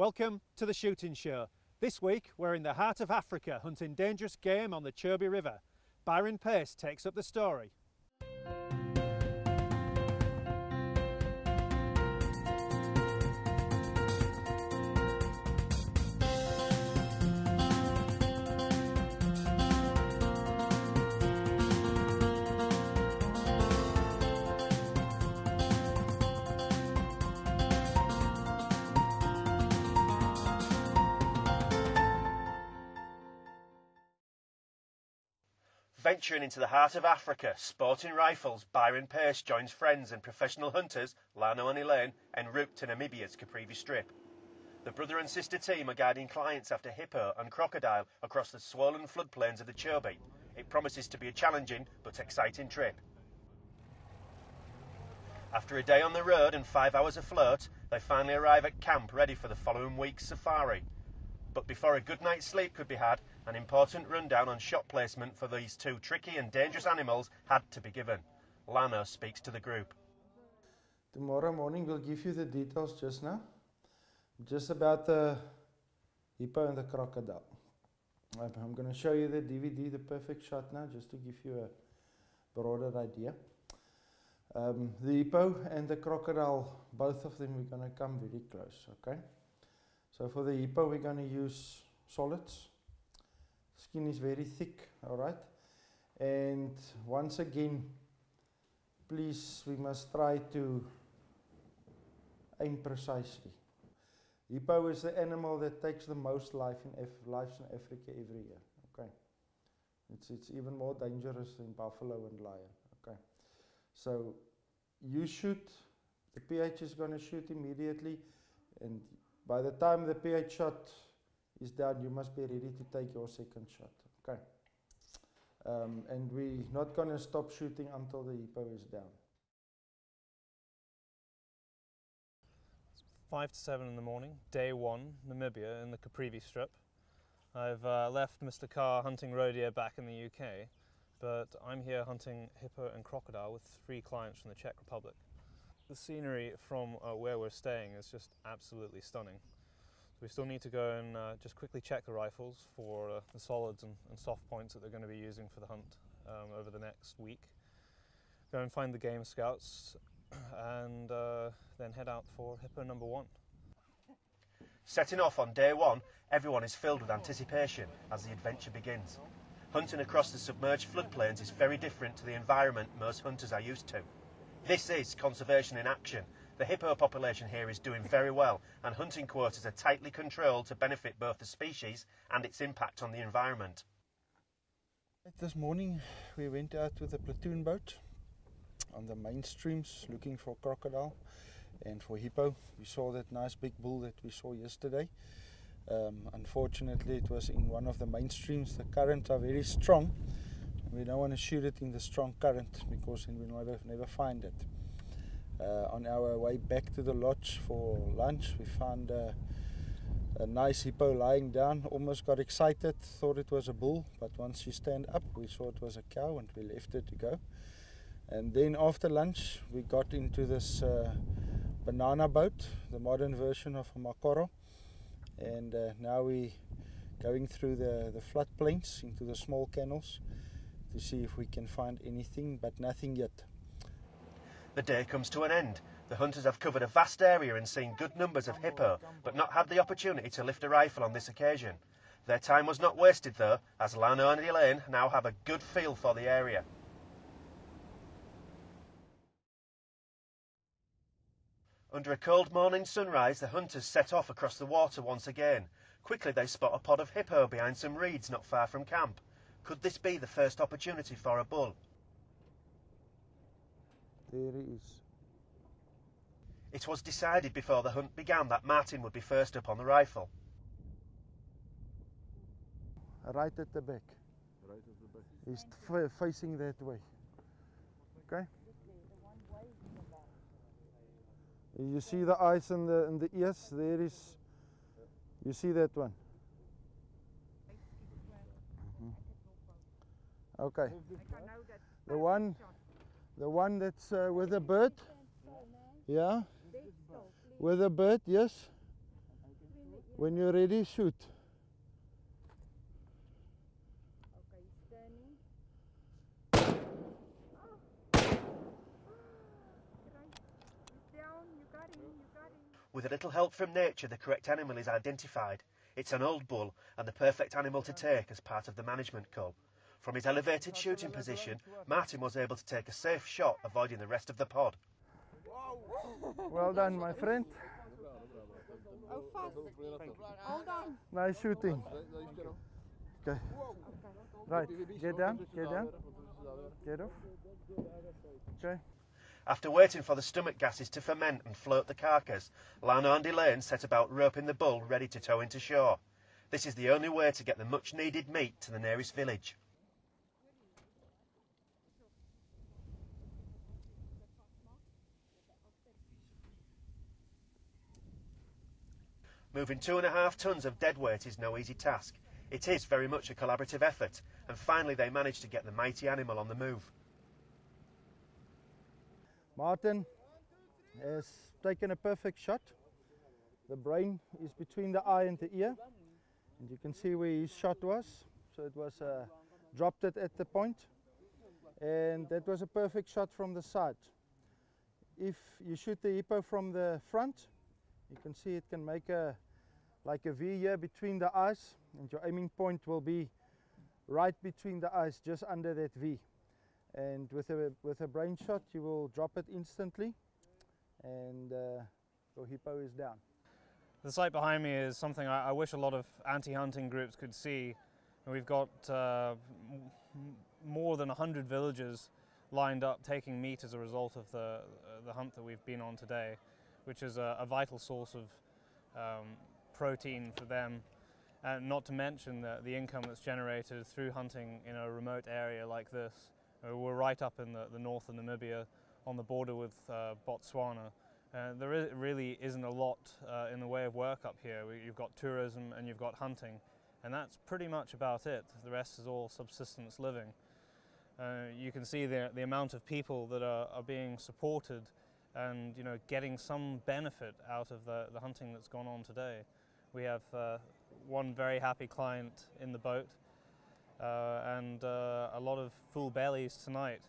Welcome to the shooting show. This week we're in the heart of Africa hunting dangerous game on the Chobe River. Byron Pace takes up the story. Venturing into the heart of Africa, sporting rifles, Byron Pace joins friends and professional hunters, Larno and Elaine, en route to Namibia's Caprivi Strip. The brother and sister team are guiding clients after hippo and crocodile across the swollen floodplains of the Chobe. It promises to be a challenging but exciting trip. After a day on the road and five hours afloat, they finally arrive at camp ready for the following week's safari. But before a good night's sleep could be had, an important rundown on shot placement for these two tricky and dangerous animals had to be given. Larno speaks to the group. Tomorrow morning we'll give you the details just now. Just about the hippo and the crocodile. I'm- going to show you the DVD, the perfect shot now, just to give you a broader idea. Um, the hippo and the crocodile, both of them, we're going to come very close, okay? So for the hippo, we're going to use solids. Skin is very thick, all right? And once again, please, we must try to aim precisely. Hippo is the animal that takes the most life in Af- lives in Africa every year. Okay, it's it's even more dangerous than buffalo and lion. Okay, so you shoot. The PH is going to shoot immediately, and by the time the PH shot is done, you must be ready to take your second shot. Okay. Um, and we're not going to stop shooting until the hippo is down. Five to seven in the morning, day one, Namibia in the Caprivi Strip. I've uh, left Mr. Carr hunting roe deer back in the UK, but I'm here hunting hippo and crocodile with three clients from the Czech Republic. The scenery from uh, where we're staying is just absolutely stunning. We still need to go and uh, just quickly check the rifles for uh, the solids and, and soft points that they're going to be using for the hunt um, over the next week. Go and find the game scouts and uh, then head out for hippo number one. Setting off on day one, everyone is filled with anticipation as the adventure begins. Hunting across the submerged floodplains is very different to the environment most hunters are used to. This is conservation in action. The hippo population here is doing very well, and hunting quotas are tightly controlled to benefit both the species and its impact on the environment. This morning we went out with a pontoon boat on the main streams looking for crocodile and for hippo. We saw that nice big bull that we saw yesterday. Um, unfortunately, it was in one of the main streams. The currents are very strong. We don't want to shoot it in the strong current because then we'll never, never find it. Uh, on our way back to the lodge for lunch, we found a nice hippo lying down. Almost got excited, thought it was a bull, but once you stand up, we saw it was a cow and we left it to go. And then after lunch, we got into this uh, banana boat, the modern version of a Makoro. And uh, now we going through the, the floodplains into the small canals to see if we can find anything, but nothing yet. The day comes to an end. The hunters have covered a vast area and seen good numbers of hippo, but not had the opportunity to lift a rifle on this occasion. Their time was not wasted though, as Larno and Elaine now have a good feel for the area. Under a cold morning sunrise, the hunters set off across the water once again. Quickly they spot a pod of hippo behind some reeds not far from camp. Could this be the first opportunity for a bull? There he is. It was decided before the hunt began that Martin would be first up on the rifle. Right at the back. Right at the back. He's f- facing that way. Okay? You see the eyes and the, and the ears? There is. You see that one? Mhm. Okay. The one, the one that's uh, with a bird. Yeah. With a bird, yes. When you're ready, shoot. With a little help from nature, the correct animal is identified. It's an old bull and the perfect animal to take as part of the management cull. From his elevated shooting position, Martin was able to take a safe shot, avoiding the rest of the pod. Well done, my friend. Oh, fast. Hold on. Nice shooting. Okay. Right, get down, get down. Get off. Okay. After waiting for the stomach gases to ferment and float the carcass, Larno and Elaine set about roping the bull ready to tow into shore. This is the only way to get the much needed meat to the nearest village. Moving two and a half tons of dead weight is no easy task. It is very much a collaborative effort, and finally they managed to get the mighty animal on the move. Martin has taken a perfect shot. The brain is between the eye and the ear. And you can see where his shot was. So it was uh, dropped it at the. And that was a perfect shot from the side. If you shoot the hippo from the front, you can see it can make a like a V here between the eyes. And your aiming point will be right between the eyes, just under that V and with a with a brain shot you will drop it instantly and uh, your hippo is down The sight behind me is something I, I wish a lot of anti-hunting groups could see. We've got uh, more than a 100 villagers lined up taking meat as a result of the, uh, the hunt that we've been on today, which is a, a vital source of um, protein for them. And not to mention the, the income that's generated through hunting in a remote area like this. Uh, we're right up in the, the north of Namibia on the border with uh, Botswana. Uh, there is, really isn't a lot uh, in the way of work up here. You've got tourism and you've got hunting, and that's pretty much about it. The rest is all subsistence living. Uh, you can see the, the amount of people that are, are being supported and you know getting some benefit out of the, the hunting that's gone on today. We have uh, one very happy client in the boat uh, and uh, a lot of full bellies tonight.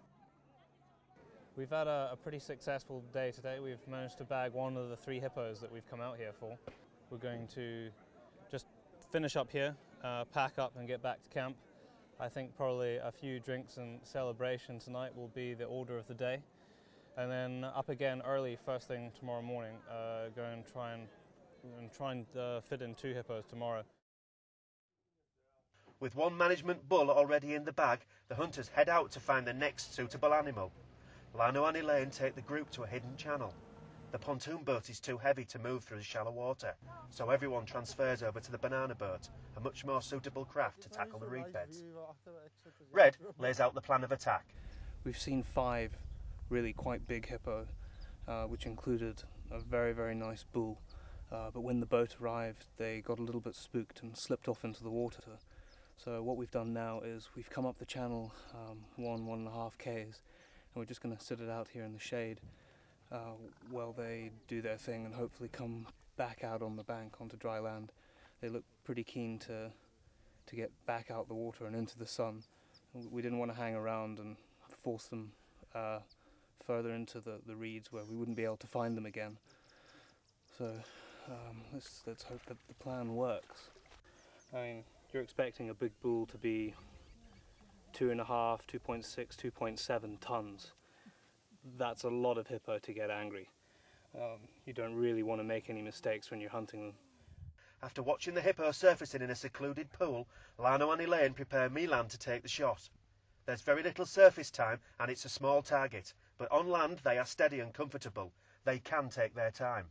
We've had a, a pretty successful day today. We've managed to bag one of the three hippos that we've come out here for. We're going to just finish up here, uh, pack up, and get back to camp. I think probably a few drinks and celebration tonight will be the order of the day. And then up again early, first thing tomorrow morning, uh, go and try and, and try and uh, fit in two hippos tomorrow. With one management bull already in the bag, the hunters head out to find the next suitable animal. Larno and Elaine take the group to a hidden channel. The pontoon boat is too heavy to move through the shallow water, so everyone transfers over to the banana boat, a much more suitable craft to tackle the reed beds. Red lays out the plan of attack. We've seen five really quite big hippo, uh, which included a very, very nice bull. Uh, but when the boat arrived, they got a little bit spooked and slipped off into the water. So what we've done now is we've come up the channel um, one, one and a half k's, and we're just going to sit it out here in the shade uh, while they do their thing and hopefully come back out on the bank onto dry land. They look pretty keen to to get back out the water and into the sun. We didn't want to hang around and force them uh, further into the, the reeds where we wouldn't be able to find them again. So um, let's, let's hope that the plan works. I mean, you're expecting a big bull to be two and a half, 2.6, 2.7 tons. That's a lot of hippo to get angry. Um, you don't really want to make any mistakes when you're hunting them. After watching the hippo surfacing in a secluded pool, Larno and Elaine prepare Milan to take the shot. There's very little surface time and it's a small target, but on land they are steady and comfortable. They can take their time.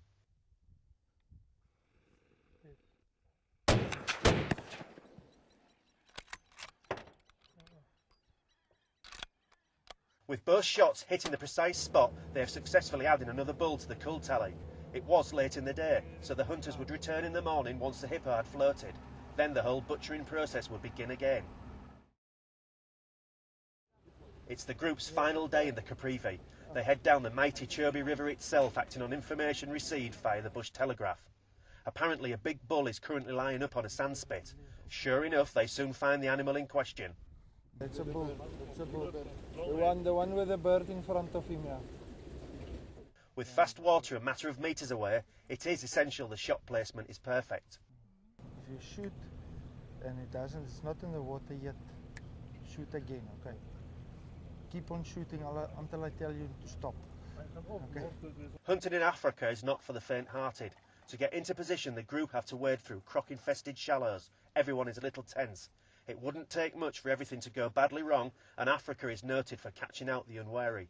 With both shots hitting the precise spot, they have successfully added another bull to the cull tally. It was late in the day, so the hunters would return in the morning once the hippo had floated. Then the whole butchering process would begin again. It's the group's final day in the Caprivi. They head down the mighty Chobe River itself, acting on information received via the Bush Telegraph. Apparently, a big bull is currently lying up on a sandspit. Sure enough, they soon find the animal in question. It's a bull. It's a bull. The one, the one with the bird in front of him, yeah. With fast water a matter of metres away, it is essential the shot placement is perfect. If you shoot and it doesn't, it's not in the water yet, shoot again, okay? Keep on shooting uh, until I tell you to stop. Okay? Hunting in Africa is not for the faint hearted. To get into position, the group have to wade through croc infested shallows. Everyone is a little tense. It wouldn't take much for everything to go badly wrong, and Africa is noted for catching out the unwary.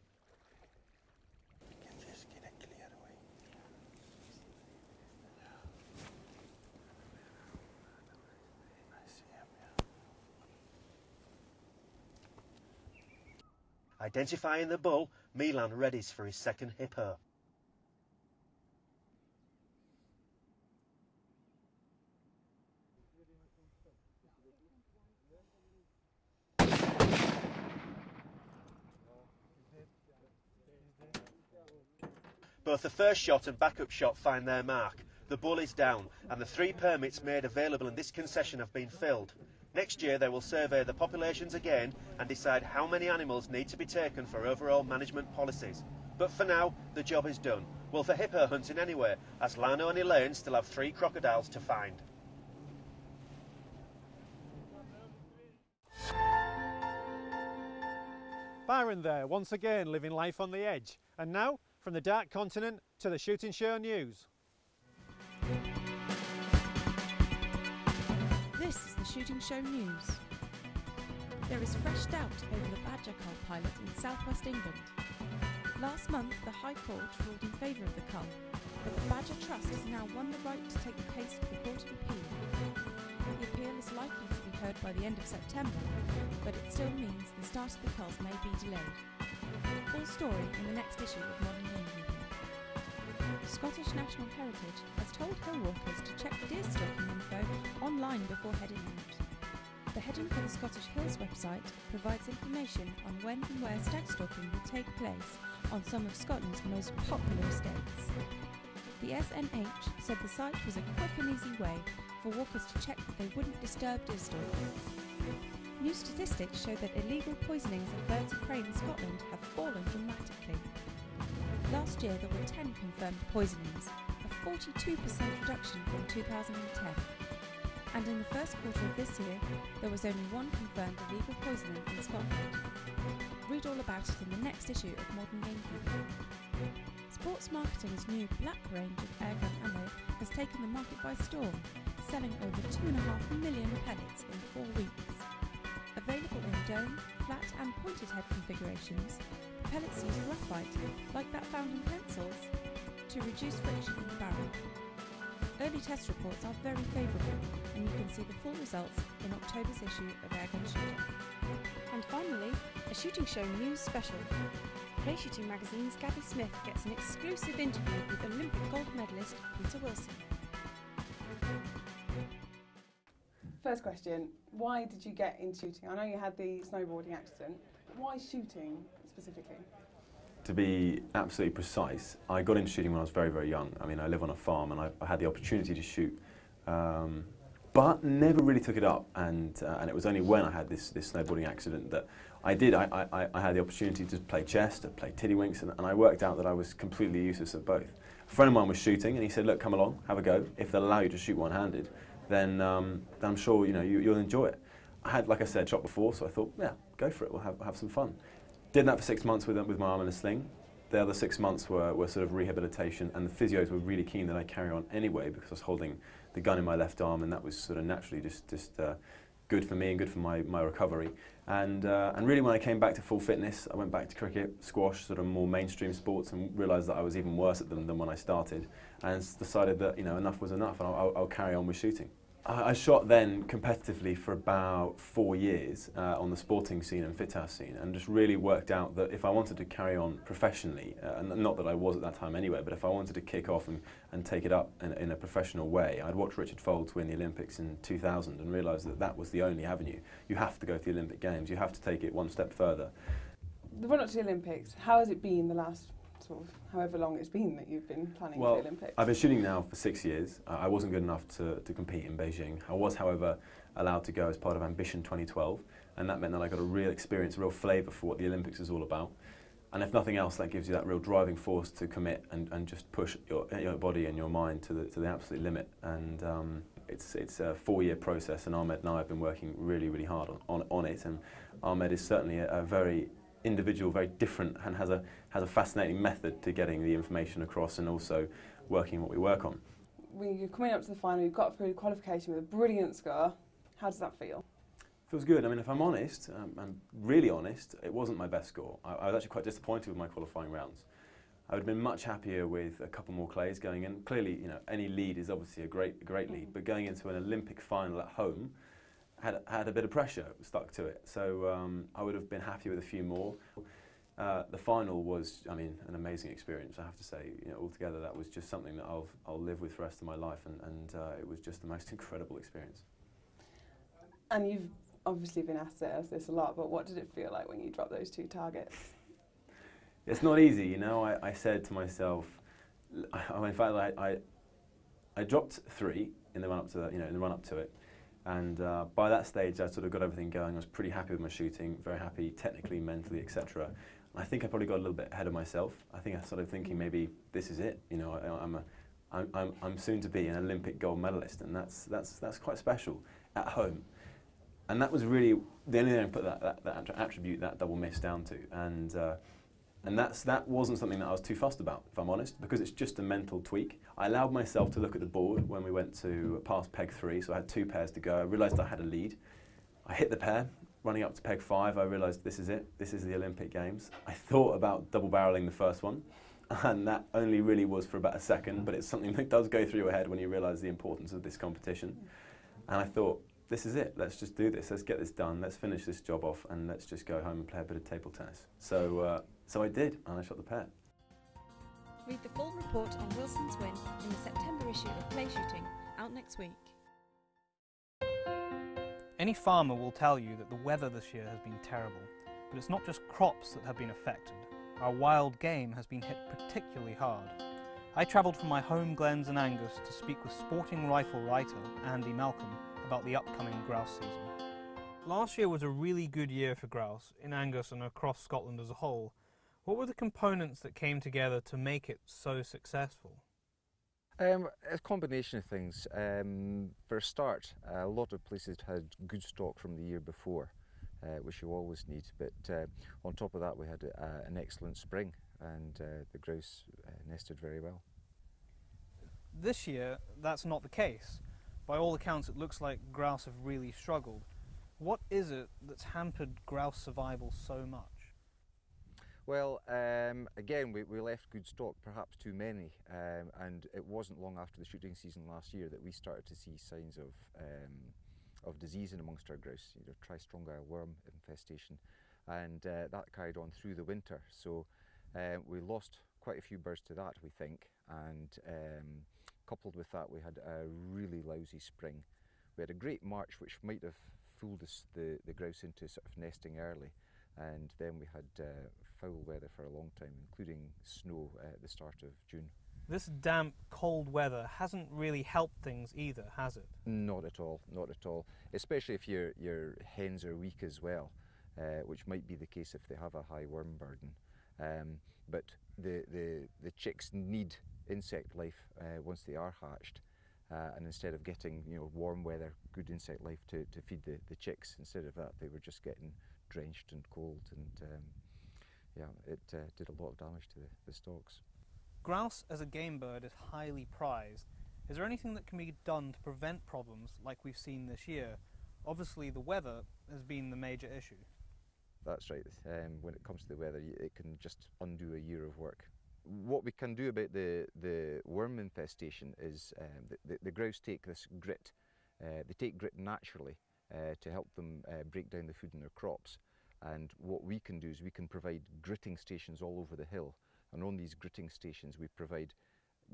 Identifying the bull, Milan readies for his second hippo. Both the first shot and backup shot find their mark. The bull is down, and the three permits made available in this concession have been filled. Next year, they will survey the populations again and decide how many animals need to be taken for overall management policies. But for now, the job is done. Well, for hippo hunting anyway, as Larno and Elaine still have three crocodiles to find. Byron there, once again living life on the edge. And now, from the dark continent to the shooting show news. This is the Shooting Show News. There is fresh doubt over the Badger Cull pilot in southwest England. Last month, the High Court ruled in favour of the cull, but the Badger Trust has now won the right to take the case to the Court of Appeal. The appeal is likely to be heard by the end of September, but it still means the start of the culls may be delayed. Full story in the next issue of Modern Review. Scottish Natural Heritage has told hill walkers to check deer stalking info online before heading out. The Heading for the Scottish Hills website provides information on when and where stag stalking will take place on some of Scotland's most popular estates. The SNH said the site was a quick and easy way for walkers to check that they wouldn't disturb deer stalking. New statistics show that illegal poisonings of birds of prey in Scotland have fallen dramatically. Last year there were 10 confirmed poisonings, a 42% reduction from 2010. And in the first quarter of this year, there was only one confirmed illegal poisoning in Scotland. Read all about it in the next issue of Modern Game Review. Sports Marketing's new Black range of airgun ammo has taken the market by storm, selling over 2.5 million pellets in four weeks. Available in dome, flat and pointed head configurations, pellets use graphite, like that found in pencils, to reduce friction in the barrel. Early test reports are very favourable, and you can see the full results in October's issue of Airgun Shooter. And finally, a shooting show news special. Clay Shooting Magazine's Gabby Smith gets an exclusive interview with Olympic gold medalist Peter Wilson. First question, why did you get into shooting? I know you had the snowboarding accident. Why shooting specifically? To be absolutely precise, I got into shooting when I was very, very young. I mean, I live on a farm and I, I had the opportunity to shoot, um, but never really took it up. And, uh, and it was only when I had this, this snowboarding accident that I did. I, I, I had the opportunity to play chess, to play tiddlywinks, and, and I worked out that I was completely useless at both. A friend of mine was shooting, and he said, "Look, come along, have a go. If they'll allow you to shoot one-handed, then, um, then I'm sure you know you, you'll enjoy it." I had, like I said, shot before, so I thought, yeah, go for it. We'll have, have some fun. Did that for six months with, with my arm in a sling. The other six months were, were sort of rehabilitation, and the physios were really keen that I carry on anyway because I was holding the gun in my left arm, and that was sort of naturally just, just uh, good for me and good for my, my recovery. And, uh, and really, when I came back to full fitness, I went back to cricket, squash, sort of more mainstream sports, and realised that I was even worse at them than when I started, and decided that you know enough was enough, and I'll, I'll carry on with shooting. I, shot then competitively for about four years uh, on the sporting scene and fit scene, and just really worked out that if I wanted to carry on professionally, uh, and not that I was at that time anyway, but if I wanted to kick off and, and take it up in, in a professional way, I'd watched Richard Faulds win the Olympics in 2000 and realised that that was the only avenue. You have to go to the Olympic Games, you have to take it one step further. The run up to the Olympics, how has it been the last sort of however long it's been that you've been planning Well, the Olympics? I've been shooting now for six years. Uh, I wasn't good enough to, to compete in Beijing. I was, however, allowed to go as part of Ambition 2012, and that meant that I got a real experience, a real flavour for what the Olympics is all about. And if nothing else, that gives you that real driving force to commit and, and just push your, your body and your mind to the, to the absolute limit. And um, it's, it's a four-year process, and Ahmed and I have been working really, really hard on, on, on it. And Ahmed is certainly a, a very individual, very different, and has a, has a fascinating method to getting the information across and also working what we work on. When you're coming up to the final, you've got through qualification with a brilliant score. How does that feel? Feels good. I mean, if I'm honest, um, I'm really honest, it wasn't my best score. I, I was actually quite disappointed with my qualifying rounds. I would have been much happier with a couple more clays going in. Clearly, you know, any lead is obviously a great, great lead, but going into an Olympic final at home had, had a bit of pressure stuck to it. So um, I would have been happy with a few more. Uh, the final was, I mean, an amazing experience. I have to say, you know, altogether that was just something that I'll I'll live with for the rest of my life, and, and uh, it was just the most incredible experience. And you've obviously been asked this a lot, but what did it feel like when you dropped those two targets? It's not easy, you know. I, I said to myself, I, in fact, I, I, I dropped three in the run up to the, you know in the run up to it, and uh, by that stage I sort of got everything going. I was pretty happy with my shooting, very happy technically, mentally, etc. I think I probably got a little bit ahead of myself. I think I started thinking maybe this is it. You know, I, I'm a I'm, I'm, I'm soon to be an Olympic gold medalist, and that's that's that's quite special at home. And that was really the only thing I put that, that, that attribute, that double miss down to. And uh, and that's, that wasn't something that I was too fussed about, if I'm honest, because it's just a mental tweak. I allowed myself to look at the board when we went to past peg three, so I had two pairs to go. I realised I had a lead. I hit the pair, running up to peg five, I realised this is it, this is the Olympic Games. I thought about double barreling the first one, and that only really was for about a second, but it's something that does go through your head when you realise the importance of this competition. And I thought, this is it, let's just do this, let's get this done, let's finish this job off, and let's just go home and play a bit of table tennis. So. Uh, so I did, and I shot the pair. Read the full report on Wilson's win in the September issue of Clay Shooting, out next week. Any farmer will tell you that the weather this year has been terrible, but it's not just crops that have been affected. Our wild game has been hit particularly hard. I travelled from my home glens in Angus to speak with sporting rifle writer Andy Malcolm about the upcoming grouse season. Last year was a really good year for grouse in Angus and across Scotland as a whole. What were the components that came together to make it so successful? Um, a combination of things. Um, for a start, a lot of places had good stock from the year before, uh, which you always need. But uh, on top of that, we had uh, an excellent spring, and uh, the grouse uh, nested very well. This year, that's not the case. By all accounts, it looks like grouse have really struggled. What is it that's hampered grouse survival so much? Well, um, again, we, we left good stock, perhaps too many, um, and it wasn't long after the shooting season last year that we started to see signs of um, of disease in amongst our grouse, you know, Tristonga worm infestation, and uh, that carried on through the winter. So uh, we lost quite a few birds to that, we think, and um, coupled with that, we had a really lousy spring. We had a great March, which might have fooled us, the, the grouse into sort of nesting early, and then we had uh, foul weather for a long time, including snow at the start of June. This damp, cold weather hasn't really helped things either, has it? Not at all, not at all. Especially if your your hens are weak as well, uh, which might be the case if they have a high worm burden. Um, but the, the the chicks need insect life uh, once they are hatched, uh, and instead of getting you know warm weather, good insect life to, to feed the, the chicks, instead of that they were just getting drenched and cold and um, yeah, it uh, did a lot of damage to the, the stocks. Grouse as a game bird is highly prized. Is there anything that can be done to prevent problems like we've seen this year? Obviously, the weather has been the major issue. That's right. Um, when it comes to the weather, it can just undo a year of work. What we can do about the, the worm infestation is um, the, the, the, grouse take this grit. Uh, they take grit naturally uh, to help them uh, break down the food in their crops. And what we can do is we can provide gritting stations all over the hill. And on these gritting stations, we provide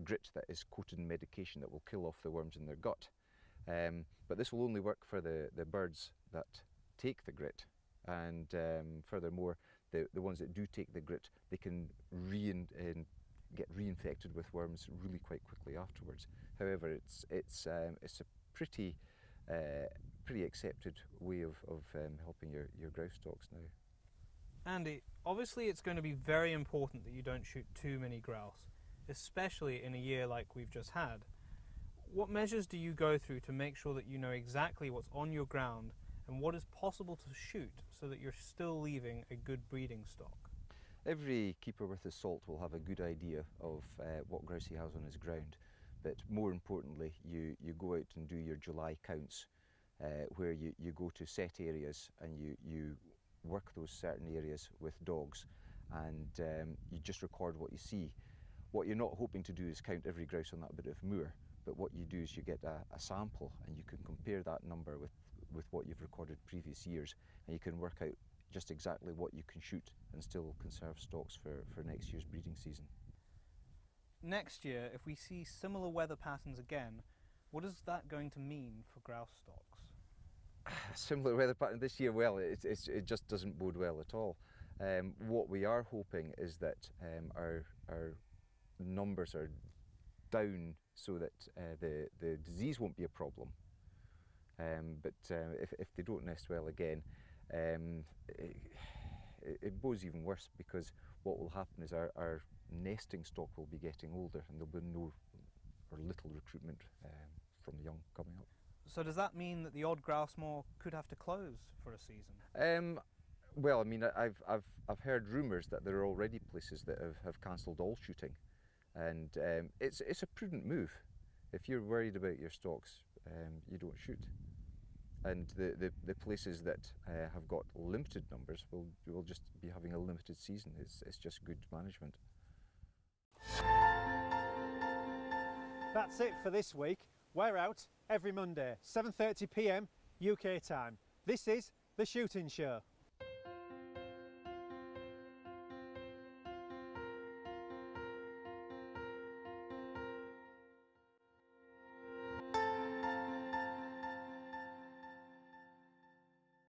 grit that is coated in medication that will kill off the worms in their gut. Um, but this will only work for the, the birds that take the grit. And um, furthermore, the, the ones that do take the grit, they can in, get reinfected with worms really quite quickly afterwards. However, it's, it's, um, it's a pretty, uh, pretty accepted way of, of um, helping your, your grouse stocks now. Andy, obviously it's going to be very important that you don't shoot too many grouse, especially in a year like we've just had. What measures do you go through to make sure that you know exactly what's on your ground and what is possible to shoot so that you're still leaving a good breeding stock? Every keeper with a salt will have a good idea of uh, what grouse he has on his ground, but more importantly, you, you go out and do your July counts uh, where you, you go to set areas and you, you work those certain areas with dogs and um, you just record what you see. What you're not hoping to do is count every grouse on that bit of moor, but what you do is you get a, a sample and you can compare that number with, with what you've recorded previous years and you can work out just exactly what you can shoot and still conserve stocks for, for next year's breeding season. Next year, if we see similar weather patterns again, what is that going to mean for grouse stocks? Similar weather pattern this year, well, it, it just doesn't bode well at all. Um, what we are hoping is that um, our, our numbers are down so that uh, the, the disease won't be a problem. Um, but uh, if, if they don't nest well again, um, it, it bodes even worse because what will happen is our, our nesting stock will be getting older and there'll be no or little recruitment um, from the young coming up. So does that mean that the odd grouse moor could have to close for a season? Um, well, I mean, I've, I've, I've heard rumours that there are already places that have, have cancelled all shooting, and um, it's, it's a prudent move. If you're worried about your stocks, um, you don't shoot. And the, the, the places that uh, have got limited numbers will, will just be having a limited season. It's, it's just good management. That's it for this week. We're out every Monday, 7.30pm UK time. This is The Shooting Show.